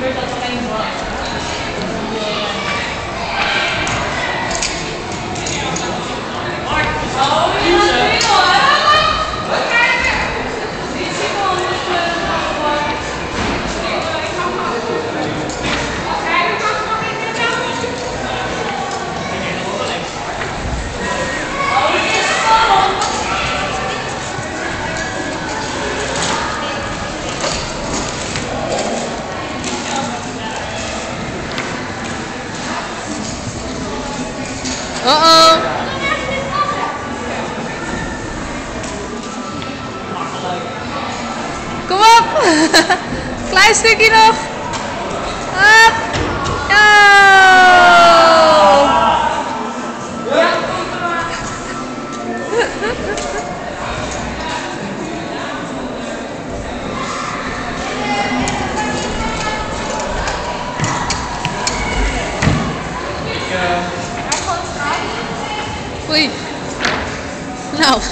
Where does? Uh-oh. Kom op. Klein stukje nog. Ah. Up. Oh. Ui. Lọc